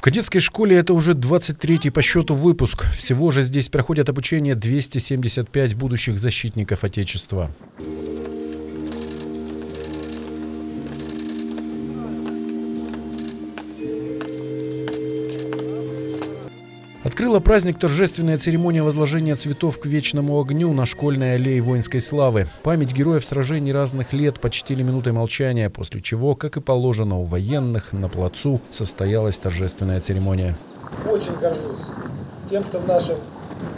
В кадетской школе это уже 23-й по счету выпуск. Всего же здесь проходят обучение 275 будущих защитников Отечества. Открыла праздник торжественная церемония возложения цветов к вечному огню на школьной аллее воинской славы. Память героев сражений разных лет почтили минутой молчания, после чего, как и положено у военных, на плацу состоялась торжественная церемония. Очень горжусь тем, что в нашем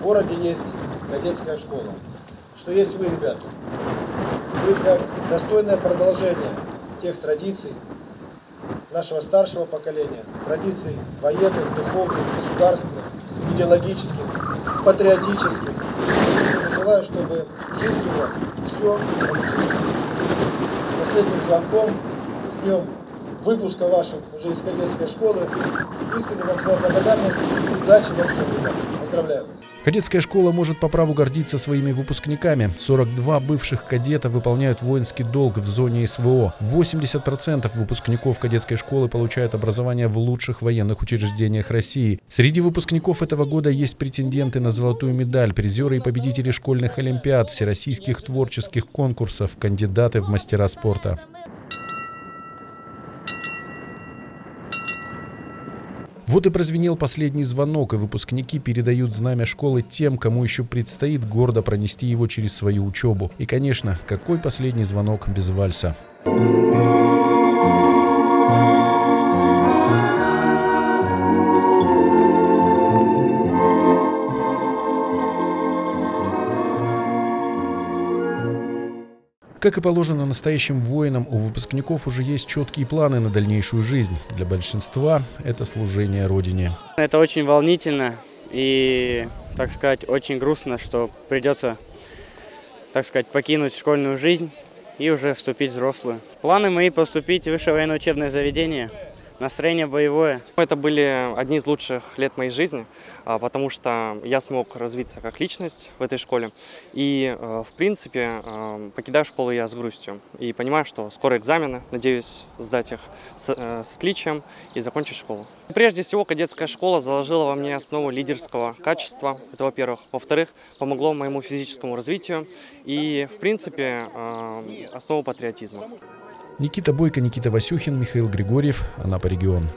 городе есть кадетская школа, что есть вы, ребята. Вы как достойное продолжение тех традиций, нашего старшего поколения, традиций военных, духовных, государственных, идеологических, патриотических. Искренне желаю, чтобы в жизни у вас все получилось. С последним звонком, с днем выпуска вашим уже из кадетской школы. Искренне вам слова благодарности и удачи во всем. Поздравляю. Кадетская школа может по праву гордиться своими выпускниками. 42 бывших кадета выполняют воинский долг в зоне СВО. 80% выпускников кадетской школы получают образование в лучших военных учреждениях России. Среди выпускников этого года есть претенденты на золотую медаль, призеры и победители школьных олимпиад, всероссийских творческих конкурсов, кандидаты в мастера спорта. Вот и прозвенел последний звонок, и выпускники передают знамя школы тем, кому еще предстоит гордо пронести его через свою учебу. И, конечно, какой последний звонок без вальса? Как и положено настоящим воинам, у выпускников уже есть четкие планы на дальнейшую жизнь. Для большинства это служение Родине. Это очень волнительно и, так сказать, очень грустно, что придется, так сказать, покинуть школьную жизнь и уже вступить в взрослую. Планы мои поступить в высшее военное учебное заведение – Настроение боевое. Это были одни из лучших лет моей жизни, а, потому что я смог развиться как личность в этой школе. И, э, в принципе, э, покидаю школу я с грустью. И понимаю, что скоро экзамены, надеюсь сдать их с, э, с отличием и закончить школу. Прежде всего, кадетская школа заложила во мне основу лидерского качества. Это, во-первых. Во-вторых, помогло моему физическому развитию и, в принципе, основу патриотизма. Никита Бойко, Никита Васюхин, Михаил Григорьев, Анапа регион.